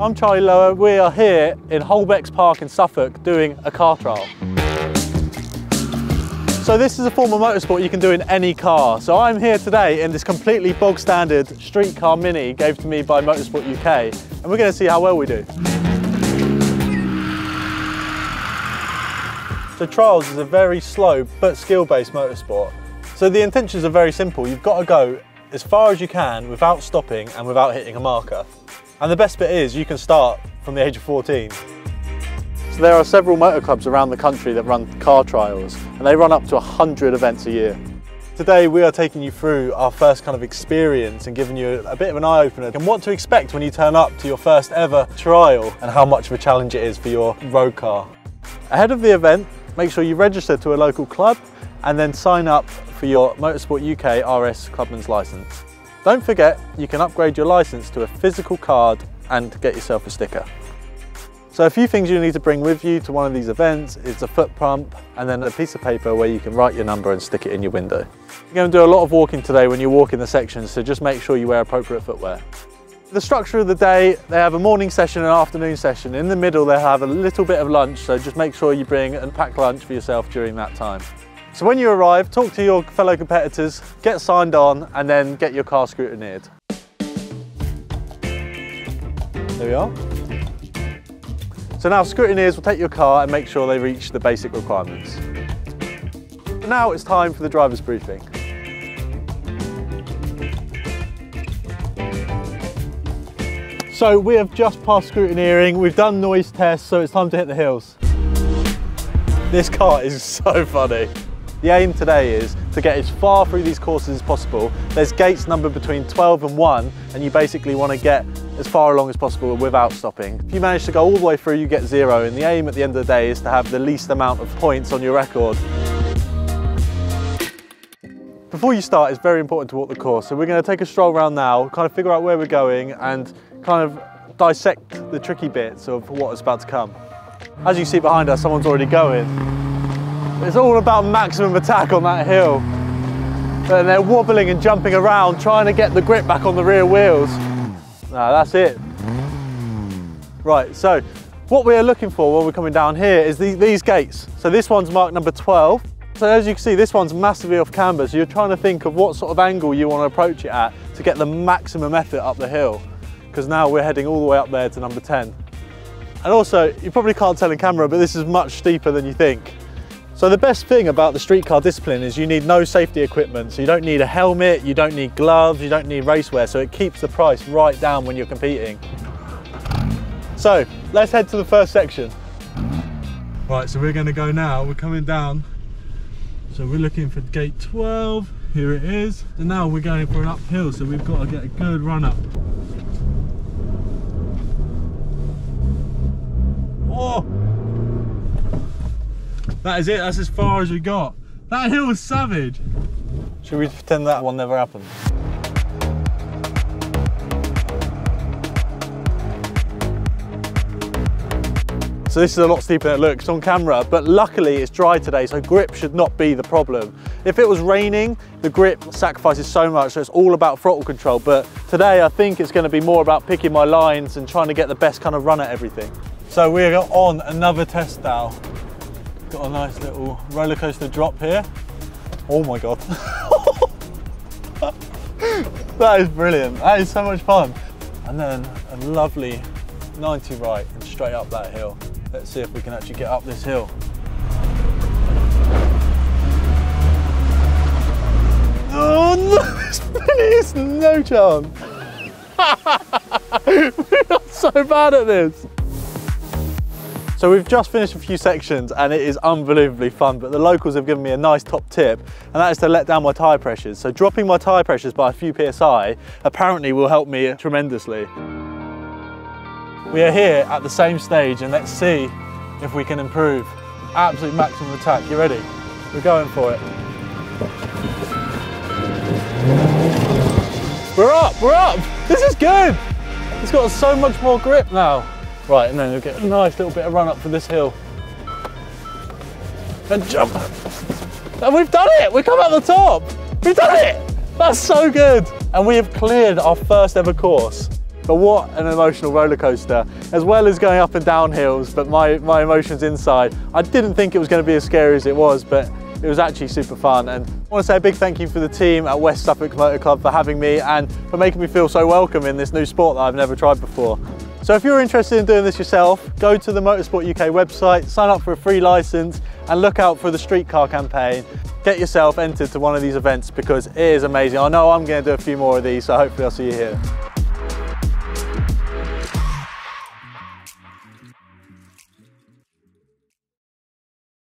I'm Charlie Lower. We are here in Holbecks Park in Suffolk doing a car trial. So this is a form of motorsport you can do in any car. So I'm here today in this completely bog standard street car mini gave to me by Motorsport UK and we're going to see how well we do. So trials is a very slow but skill-based motorsport. So the intentions are very simple. You've got to go as far as you can without stopping and without hitting a marker. And the best bit is you can start from the age of 14. So there are several motor clubs around the country that run car trials and they run up to 100 events a year. Today we are taking you through our first kind of experience and giving you a bit of an eye-opener and what to expect when you turn up to your first ever trial and how much of a challenge it is for your road car. Ahead of the event, make sure you register to a local club and then sign up for your Motorsport UK RS Clubman's licence. Don't forget, you can upgrade your licence to a physical card and get yourself a sticker. So a few things you need to bring with you to one of these events is a foot pump and then a piece of paper where you can write your number and stick it in your window. You're going to do a lot of walking today when you walk in the sections, so just make sure you wear appropriate footwear. The structure of the day, they have a morning session and afternoon session. In the middle, they have a little bit of lunch, so just make sure you bring a packed lunch for yourself during that time. So when you arrive, talk to your fellow competitors, get signed on, and then get your car scrutineered. There we are. So now scrutineers will take your car and make sure they reach the basic requirements. Now it's time for the driver's briefing. So we have just passed scrutineering, we've done noise tests, so it's time to hit the hills. This car is so funny. The aim today is to get as far through these courses as possible. There's gates numbered between 12 and 1 and you basically want to get as far along as possible without stopping. If you manage to go all the way through you get zero and the aim at the end of the day is to have the least amount of points on your record. Before you start it's very important to walk the course so we're going to take a stroll around now, kind of figure out where we're going and kind of dissect the tricky bits of what is about to come. As you see behind us someone's already going. It's all about maximum attack on that hill. And they're wobbling and jumping around, trying to get the grip back on the rear wheels. No, that's it. Right, so what we are looking for when we're coming down here is the, these gates. So this one's marked number 12. So as you can see, this one's massively off camber. So you're trying to think of what sort of angle you want to approach it at to get the maximum effort up the hill. Because now we're heading all the way up there to number 10. And also, you probably can't tell in camera, but this is much steeper than you think. So the best thing about the streetcar discipline is you need no safety equipment. So you don't need a helmet, you don't need gloves, you don't need racewear. So it keeps the price right down when you're competing. So let's head to the first section. Right, so we're gonna go now. We're coming down. So we're looking for gate 12. Here it is. And now we're going for an uphill. So we've got to get a good run up. Oh! That is it, that's as far as we got. That hill was savage. Should we pretend that one never happened? So this is a lot steeper than it looks on camera, but luckily it's dry today, so grip should not be the problem. If it was raining, the grip sacrifices so much, so it's all about throttle control. But today I think it's gonna be more about picking my lines and trying to get the best kind of run at everything. So we're on another test now. Got a nice little roller coaster drop here. Oh my God. that is brilliant. That is so much fun. And then a lovely 90 right and straight up that hill. Let's see if we can actually get up this hill. Oh no, this is no chance. We're not so bad at this. So we've just finished a few sections and it is unbelievably fun, but the locals have given me a nice top tip, and that is to let down my tyre pressures. So dropping my tyre pressures by a few PSI apparently will help me tremendously. We are here at the same stage and let's see if we can improve. Absolute maximum attack, you ready? We're going for it. We're up, we're up! This is good! It's got so much more grip now. Right, and then we'll get a nice little bit of run up for this hill. And jump. And we've done it! We come out the top! We've done it! That's so good! And we have cleared our first ever course. but what an emotional roller coaster. As well as going up and down hills, but my, my emotions inside. I didn't think it was going to be as scary as it was, but it was actually super fun. And I want to say a big thank you for the team at West Suffolk Motor Club for having me and for making me feel so welcome in this new sport that I've never tried before. So if you're interested in doing this yourself, go to the Motorsport UK website, sign up for a free license and look out for the streetcar campaign. Get yourself entered to one of these events because it is amazing. I know I'm going to do a few more of these, so hopefully I'll see you here.